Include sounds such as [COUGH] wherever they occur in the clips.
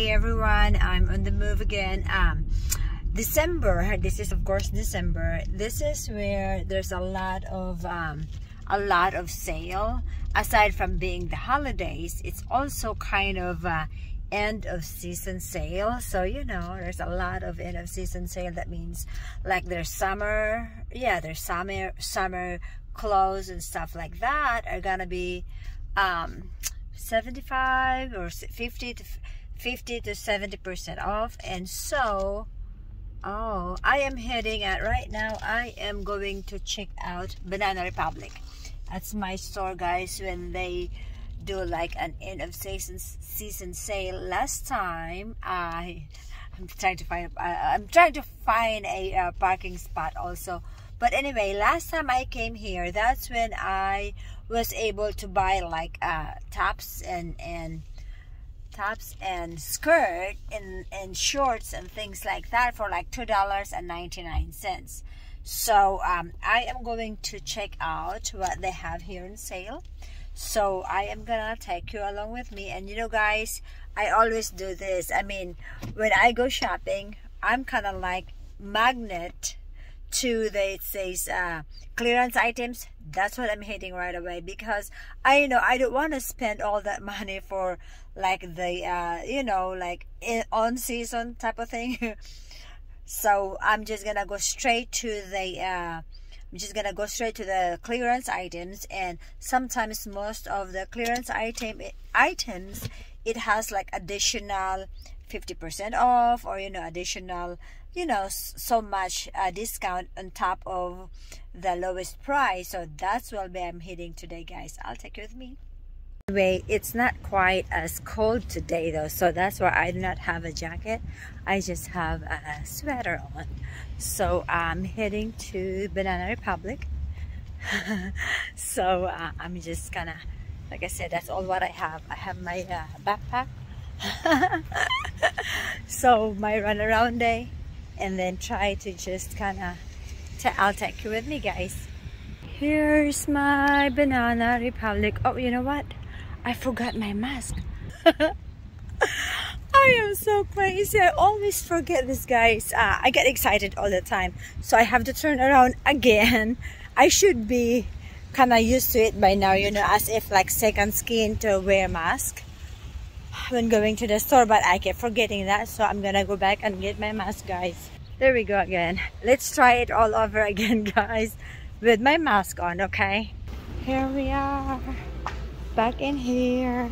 Hey everyone, I'm on the move again. Um, December, this is of course December. This is where there's a lot of um, a lot of sale. Aside from being the holidays, it's also kind of uh, end of season sale. So you know, there's a lot of end of season sale. That means like there's summer, yeah, there's summer summer clothes and stuff like that are gonna be um, 75 or 50 to 50 to 70 percent off. And so oh I am heading at right now. I am going to check out Banana Republic. That's my store guys when they do like an end of season season sale. Last time I I'm trying to find uh, I'm trying to find a uh, parking spot also. But anyway last time I came here that's when I was able to buy like uh, tops and and tops and skirt and, and shorts and things like that for like two dollars and 99 cents. So um, I am going to check out what they have here in sale. So I am gonna take you along with me. And you know guys I always do this. I mean when I go shopping I'm kind of like magnet to the it says uh, clearance items. That's what i'm hitting right away because i you know i don't want to spend all that [LAUGHS] money for like the uh you know like in, on season type of thing. [LAUGHS] So i'm just gonna go straight to the uh I'm just gonna go straight to the clearance items and sometimes most of the clearance item items it has like additional 50% off or you know additional you know so much uh, discount on top of the lowest price. So that's what i'm hitting today guys. I'll take you with me. Anyway it's not quite as cold today though so that's why i do not have a jacket. I just have a sweater on. So i'm heading to banana republic. [LAUGHS] So uh, i'm just gonna like i said that's all what i have. I have my uh, backpack. [LAUGHS] So my run around day and then try to just kind of I'll take you with me guys. Here's my banana republic. Oh you know what? I forgot my mask. [LAUGHS] I am so crazy. I always forget this guys. Uh, I get excited all the time so I have to turn around again. I should be kind of used to it by now you know as if like second skin to wear mask when going to the store but I kept forgetting that so I'm gonna go back and get my mask guys. There we go again. Let's try it all over [LAUGHS] again guys with my mask on okay? Here we are. Back in here.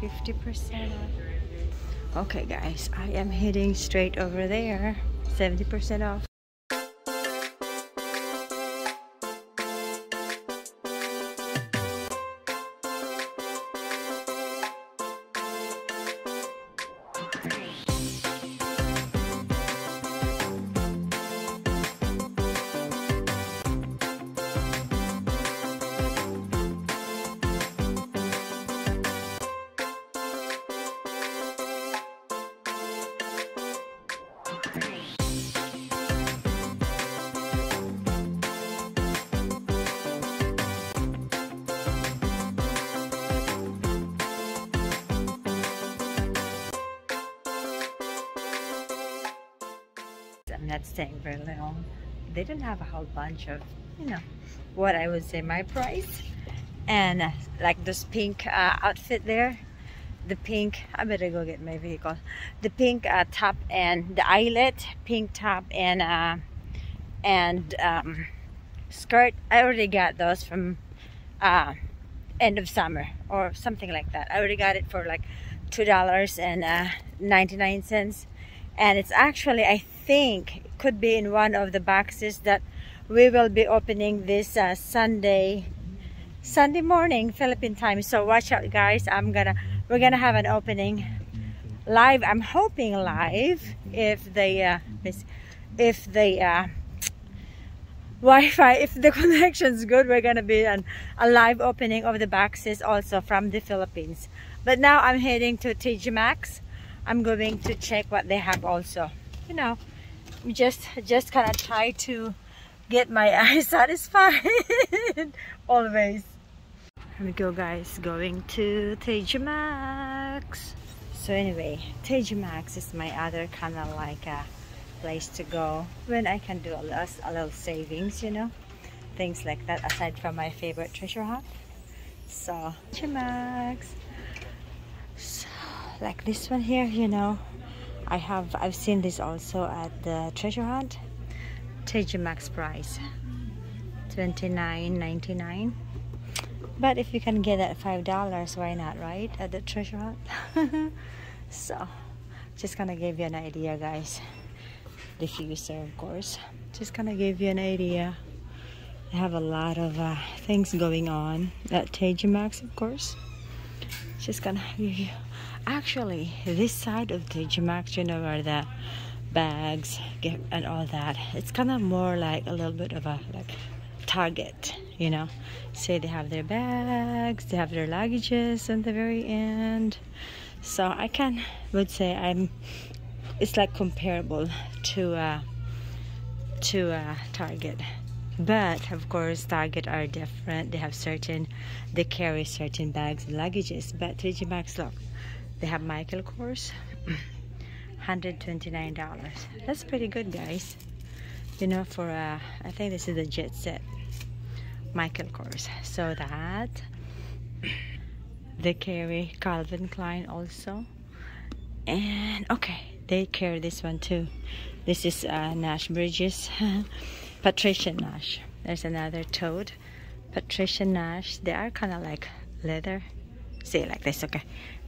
50 percent off. Okay guys I am heading straight over there. 70 percent off not staying very long. They didn't have a whole bunch of, you know, what I would say my price. And like this pink uh, outfit there, the pink, I better go get my vehicle. The pink uh, top and the eyelet, pink top and uh, and um, skirt. I already got those from uh, end of summer or something like that. I already got it for like two dollars and uh, ninety nine and it's actually I think could be in one of the boxes that we will be opening this uh, Sunday Sunday morning Philippine time. So watch out guys. I'm gonna we're gonna have an opening live. I'm hoping live if the uh, if the uh, Wi-Fi if the [LAUGHS] connection's good we're gonna be an, a live opening of the boxes also from the Philippines. But now I'm heading to TJ Maxx. I'm going to check what they have also. You know just just kind of try to get my [LAUGHS] eyes satisfied [LAUGHS] always. Here we go guys. Going to TJ Maxx. So anyway TJ Maxx is my other kind of like a place to go when I can do a little, a little savings you know? Things like that aside from my favorite treasure hunt. So TJ Maxx. So, like this one here you know I have I've seen this also at the treasure hunt. TJ Maxx price. 29.99 but if you can get at five dollars why not right at the treasure hunt? [LAUGHS] So just gonna give you an idea guys. Diffuser of course. Just gonna give you an idea. They have a lot of uh, things going on at TJ Maxx of course. Just gonna give you actually this side of the Maxx you know where the bags get and all that it's kind of more like a little bit of a like target you know? Say they have their bags they have their luggages at the very end. So i can would say i'm it's like comparable to uh to uh target. But of course target are different. They have certain they carry certain bags and luggages. But TJ Maxx look they have Michael Kors $129 that's pretty good guys. You know for uh I think this is the jet set Michael Kors so that they carry Calvin Klein also. And okay they carry this one too. This is uh, Nash Bridges. [LAUGHS] Patricia Nash. There's another toad. Patricia Nash. They are kind of like leather. See like this okay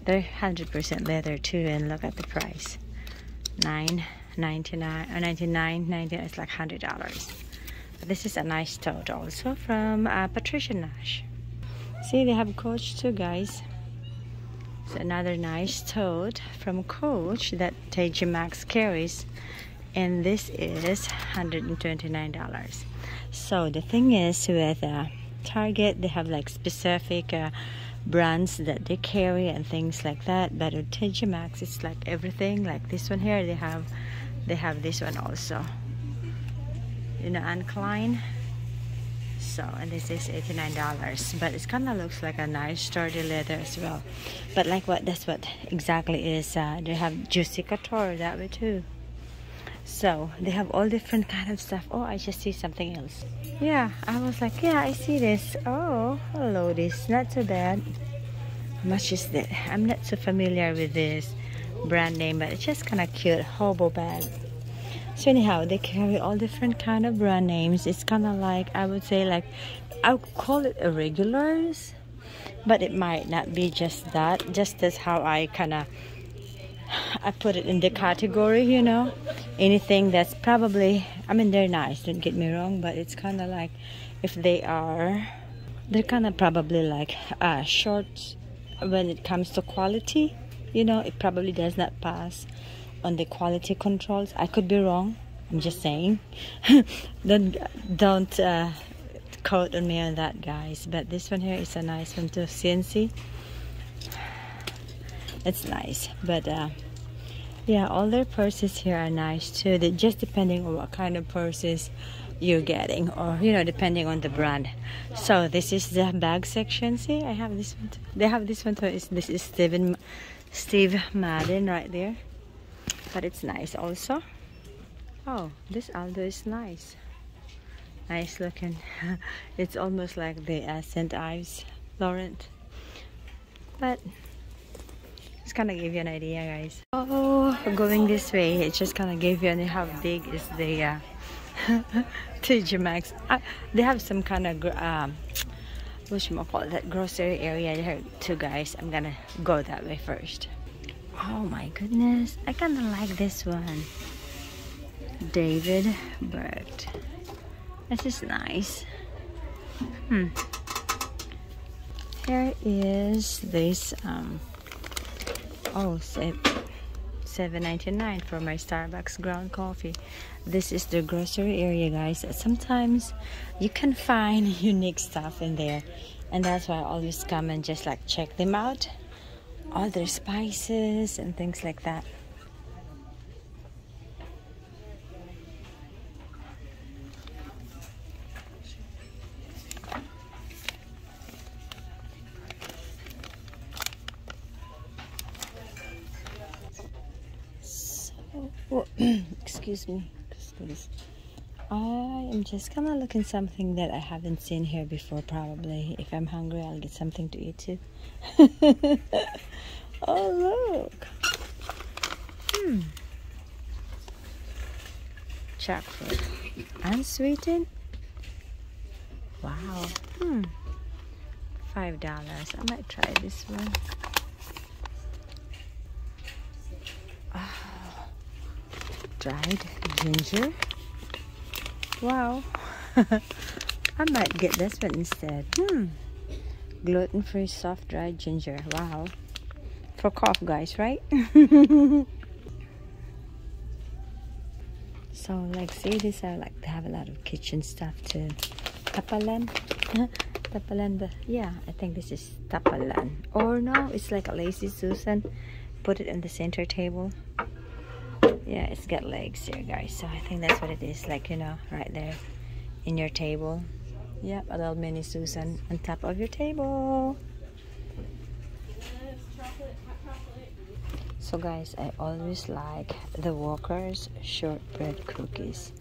they're 100% leather too and look at the price. 9 99 or 99 99 it's like hundred dollars. This is a nice tote also from uh, Patricia Nash. See they have Coach too guys. It's another nice tote from Coach that TJ Maxx carries and this is $129 so the thing is with uh, Target they have like specific uh, brands that they carry and things like that. But at TJ Maxx it's like everything like this one here they have they have this one also. You know Anne Klein so and this is $89 but it kind of looks like a nice sturdy leather as well. But like what that's what exactly is uh, they have Juicy Couture that way too so they have all different kind of stuff. Oh I just see something else. Yeah I was like yeah I see this. Oh hello this. Not so bad. How much is that I'm not so familiar with this brand name but it's just kind of cute hobo bag. So anyhow they carry all different kind of brand names. It's kind of like i would say like i would call it irregulars but it might not be just that. Just as how i kind of i put it in the category you know anything that's probably i mean they're nice don't get me wrong but it's kind of like if they are they're kind of probably like uh, short when it comes to quality you know it probably does not pass on the quality controls. I could be wrong. I'm just saying. [LAUGHS] don't don't uh, quote on me on that, guys. But this one here is a nice one too. CNC. It's nice, but uh, yeah, all their purses here are nice too. They just depending on what kind of purses you're getting, or you know, depending on the brand. So this is the bag section. See, I have this one. Too. They have this one too. This is Steven Steve Madden right there but it's nice also oh this Aldo is nice nice looking [LAUGHS] it's almost like the uh, St. Ives Laurent but kind of give you an idea guys oh going this way it just kind of gave you an idea how big is the uh, [LAUGHS] TJ Maxx uh, they have some kind of um, what should I call that grocery area here too guys I'm gonna go that way first Oh my goodness. I kind of like this one. David Burt. This is nice. Hmm. Here is this um oh ninety nine for my Starbucks ground coffee. This is the grocery area guys. Sometimes you can find [LAUGHS] unique stuff in there and that's why I always come and just like check them out all their spices and things like that. [CLEARS THROAT] excuse me. I am just kind of looking something that I haven't seen here before. Probably, if I'm hungry, I'll get something to eat too. [LAUGHS] oh look! Hmm. Chocolate, unsweetened. Wow. Hmm. Five dollars. I might try this one. Oh. Dried ginger. Wow. [LAUGHS] I might get this one instead. Hmm. Gluten-free soft dried ginger. Wow. For cough, guys, right? [LAUGHS] so, like, see, this I like to have a lot of kitchen stuff too. Tapalan. [LAUGHS] tapalan. Yeah, I think this is tapalan. Or no, it's like a lazy Susan. Put it on the center table yeah it's got legs here guys. So I think that's what it is like you know right there in your table. Yep a little mini Susan on top of your table. So guys I always like the Walker's shortbread cookies.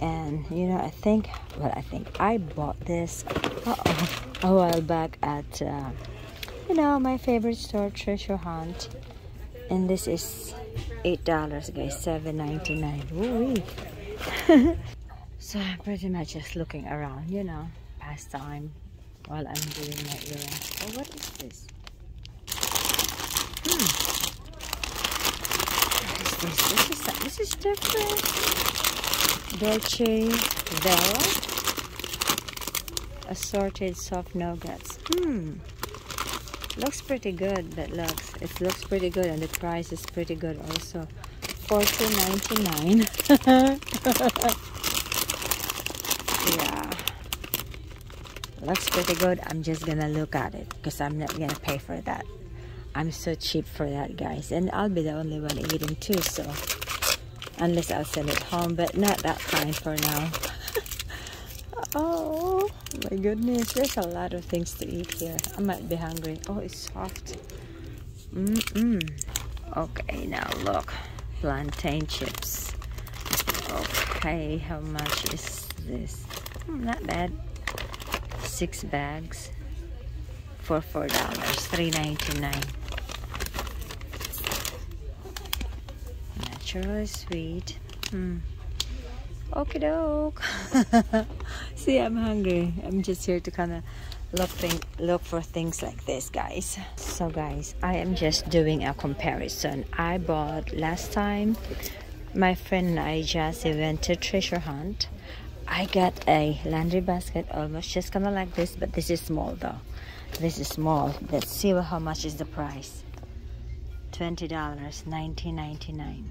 And you know I think well I think I bought this uh -oh, a while back at uh, you know my favorite store treasure hunt and this is eight dollars guys seven ninety nine. [LAUGHS] so I'm pretty much just looking around you know pastime while I'm doing my errands. Oh what is this? Hmm. This? This is this is different. Dolce vero. Assorted soft nuggets. Hmm looks pretty good that looks it looks pretty good and the price is pretty good also. 14.99 [LAUGHS] yeah. Looks pretty good. I'm just gonna look at it because i'm not gonna pay for that. I'm so cheap for that guys. And i'll be the only one eating too so unless i'll send it home but not that kind for now oh my goodness. There's a lot of things to eat here. I might be hungry. Oh it's soft. Mm mm okay now look. Plantain chips. Okay how much is this? Hmm, not bad. Six bags for four dollars. Three ninety nine naturally sweet. Hmm. Okie doke. [LAUGHS] See, I'm hungry. I'm just here to kind of look thing, look for things like this, guys. So, guys, I am just doing a comparison. I bought last time. My friend and I just went to treasure hunt. I got a laundry basket, almost just kind of like this, but this is small though. This is small. Let's see how much is the price. $20, $19.99.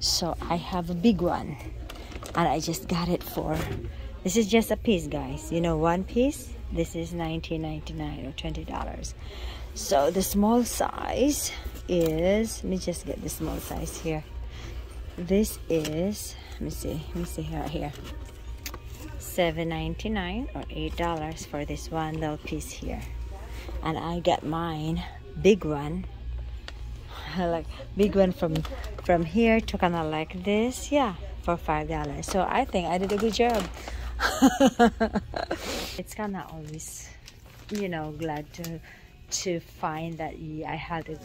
So I have a big one and I just got it for this is just a piece guys. You know one piece this is 19.99 or $20 so the small size is let me just get the small size here. This is let me see let me see here here. 7.99 or eight dollars for this one little piece here. And I get mine big one. [LAUGHS] Like big one from from here to kind of like this yeah for five dollars. So i think i did a good job [LAUGHS] it's kind of always you know glad to to find that i had to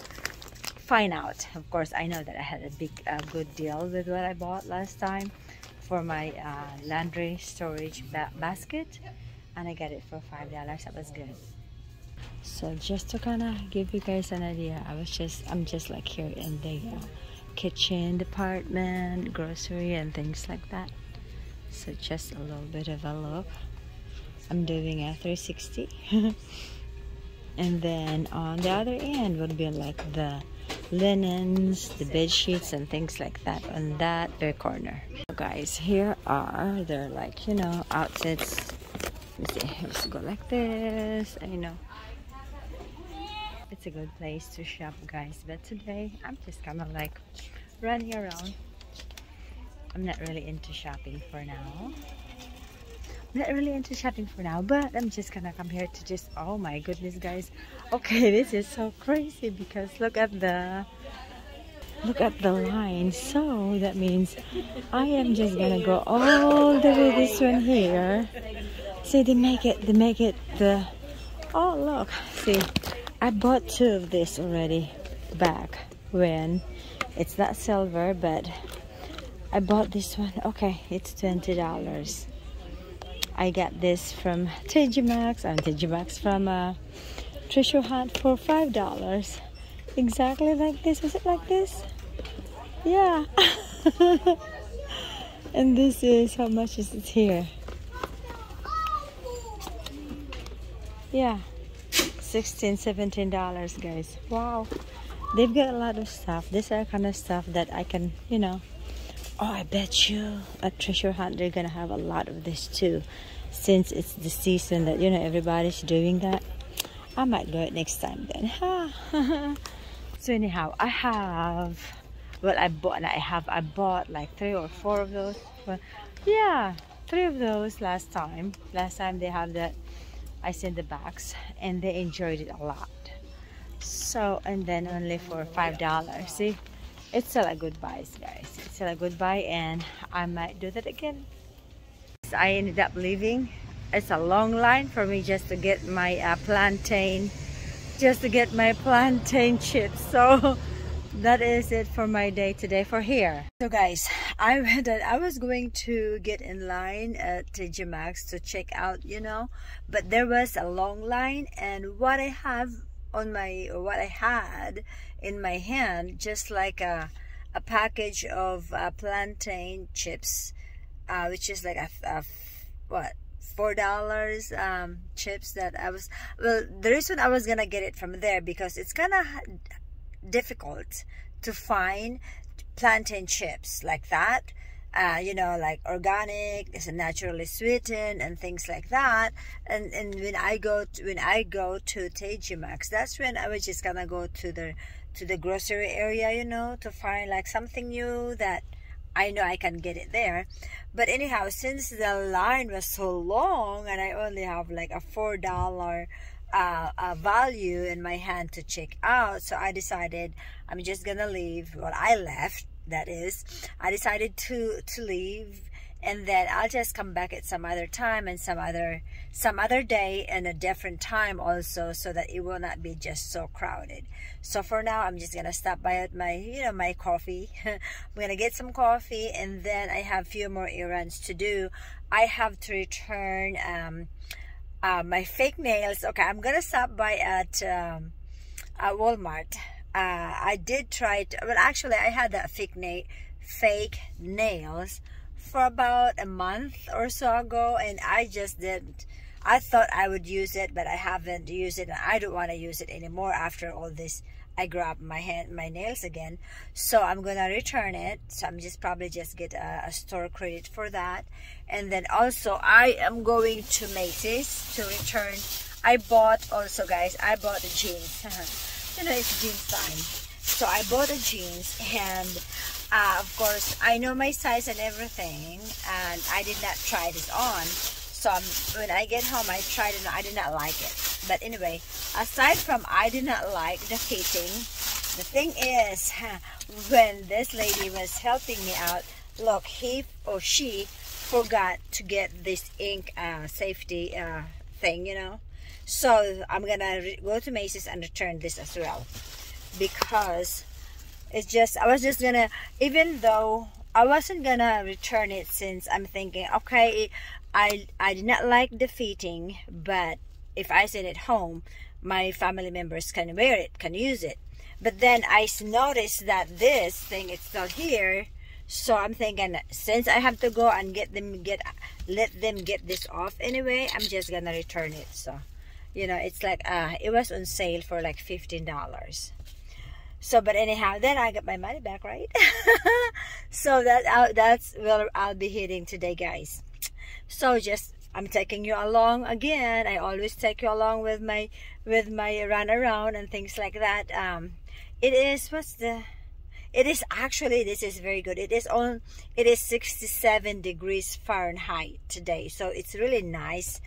find out. Of course i know that i had a big good deal with what i bought last time for my uh, laundry storage ba basket and i got it for five dollars. That was good. So just to kind of give you guys an idea i was just i'm just like here in the uh, kitchen department grocery and things like that so just a little bit of a look. I'm doing a 360 [LAUGHS] and then on the other end would be like the linens the bed sheets and things like that on that very corner. So guys here are they're like you know outfits. Let me see let's go like this. I know. It's a good place to shop guys. But today I'm just kind of like running around I'm not really into shopping for now. I'm not really into shopping for now but I'm just gonna come here to just oh my goodness guys. Okay this is so crazy because look at the look at the line. So that means I am just gonna go all the way this one here. See they make it they make it the oh look. See I bought two of this already back when. It's not silver but I bought this one. Okay it's $20 I got this from TJ Maxx and TJ Maxx from uh, Treasure Hunt for $5 exactly like this. Is it like this? Yeah. [LAUGHS] And this is how much is it here? Yeah. 16 17 dollars guys. Wow. They've got a lot of stuff. These are kind of stuff that i can you know oh i bet you. At treasure hunt they're gonna have a lot of this too since it's the season that you know everybody's doing that. I might go it next time then [LAUGHS] so anyhow i have well i bought and i have i bought like three or four of those. But yeah three of those last time. Last time they have that i sent the box and they enjoyed it a lot. So and then only for five dollars see it's still a good buy guys. It's still a good buy and i might do that again. I ended up leaving. It's a long line for me just to get my uh, plantain just to get my plantain [LAUGHS] chips. So that is it for my day today for here. So guys i that i was going to get in line at TJ Maxx to check out you know but there was a long line and what i have on my what i had in my hand just like a a package of uh, plantain chips uh, which is like a, what four dollars um, chips that I was well the reason I was gonna get it from there because it's kind of difficult to find plantain chips like that. Uh, you know like organic it's naturally sweetened and things like that. And and when I go to, when I go to TJ Maxx that's when I was just gonna go to the to the grocery area you know to find like something new that I know I can get it there. But anyhow, since the line was so long and I only have like a four dollar uh, uh, value in my hand to check out, so I decided I'm just gonna leave. Well, I left. That is, I decided to to leave and then I'll just come back at some other time and some other some other day and a different time also so that it will not be just so crowded. So for now I'm just gonna stop by at my you know my coffee. [LAUGHS] I'm gonna get some coffee and then I have few more errands to do. I have to return um, uh, my fake nails okay I'm gonna stop by at um, at Walmart. Uh, I did try to well actually I had that fake nail fake nails for about a month or so ago and I just didn't. I thought I would use it but I haven't used it and I don't want to use it anymore after all this I grab my hand my nails again. So I'm gonna return it. So I'm just probably just get a, a store credit for that. And then also I am going to Macy's to return. I bought also guys I bought the jeans. [LAUGHS] You know it's jeans time. So I bought the jeans and uh, of course I know my size and everything and I did not try this on so I'm, when I get home I tried it and I did not like it. But anyway aside from I did not like the fitting the thing is [LAUGHS] when this lady was helping me out look he or she forgot to get this ink uh, safety uh, thing you know? So I'm gonna go to Macy's and return this as well because it's just I was just gonna even though I wasn't gonna return it since I'm thinking okay I I did not like the fitting but if I send it home my family members can wear it can use it. But then I noticed that this thing is still here so I'm thinking since I have to go and get them get let them get this off anyway I'm just gonna return it so you know it's like uh it was on sale for like $15 so but anyhow then i got my money back right? [LAUGHS] So that uh, that's where i'll be hitting today guys. So just i'm taking you along again. I always take you along with my with my run around and things like that. Um it is what's the it is actually this is very good. It is on it is 67 degrees fahrenheit today. So it's really nice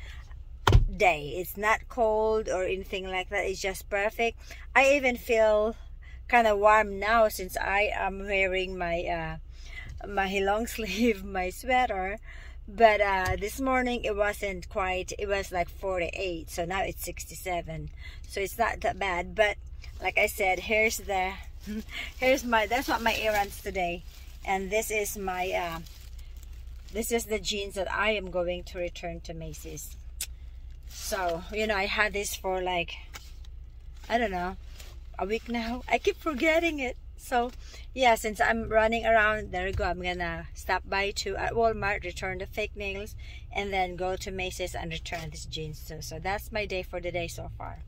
day. It's not cold or anything like that. It's just perfect. I even feel kind of warm now since I am wearing my uh, my long [LAUGHS] sleeve my sweater. But uh, this morning it wasn't quite it was like 48 so now it's 67 so it's not that bad but like I said here's the [LAUGHS] here's my that's what my errands today. And this is my uh, this is the jeans that I am going to return to Macy's. So you know I had this for like I don't know a week now. I keep forgetting it. So yeah since i'm running around there we go. I'm gonna stop by to at walmart return the fake nails and then go to macy's and return these jeans too. So that's my day for the day so far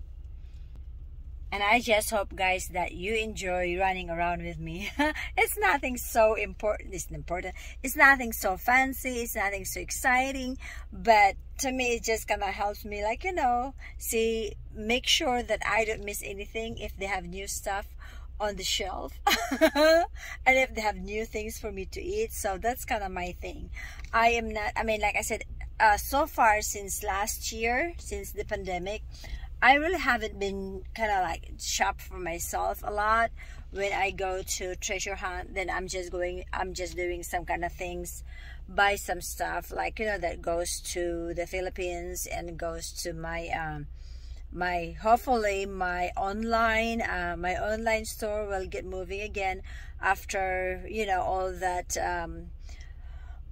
and I just hope guys that you enjoy running around with me. [LAUGHS] it's nothing so important. It's important. It's nothing so fancy. It's nothing so exciting. But to me, it just kind of helps me like, you know, see, make sure that I don't miss anything if they have new stuff on the shelf [LAUGHS] and if they have new things for me to eat so that's kind of my thing i am not i mean like i said uh, so far since last year since the pandemic i really haven't been kind of like shop for myself a lot. When i go to treasure hunt then i'm just going i'm just doing some kind of things buy some stuff like you know that goes to the philippines and goes to my um my hopefully my online uh, my online store will get moving again after you know all that um,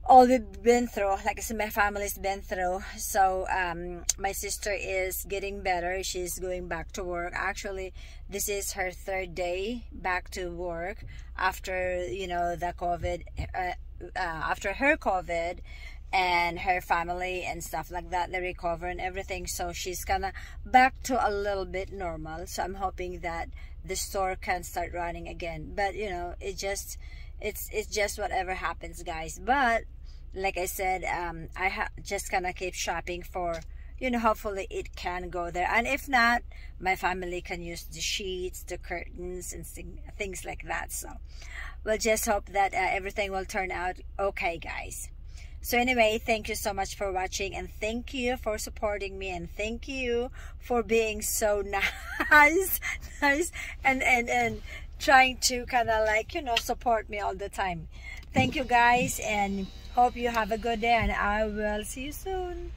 all we've been through like I said my family's been through. So um, my sister is getting better. She's going back to work. Actually this is her third day back to work after you know the COVID uh, uh, after her COVID and her family and stuff like that they recover and everything. So she's kind of back to a little bit normal. So i'm hoping that the store can start running again. But you know it just it's it's just whatever happens guys. But like i said um i just gonna keep shopping for you know hopefully it can go there. And if not my family can use the sheets the curtains and things like that. So we'll just hope that uh, everything will turn out okay guys. So anyway thank you so much for watching and thank you for supporting me and thank you for being so [LAUGHS] nice nice and and and trying to kind of like you know support me all the time thank you guys and hope you have a good day and i will see you soon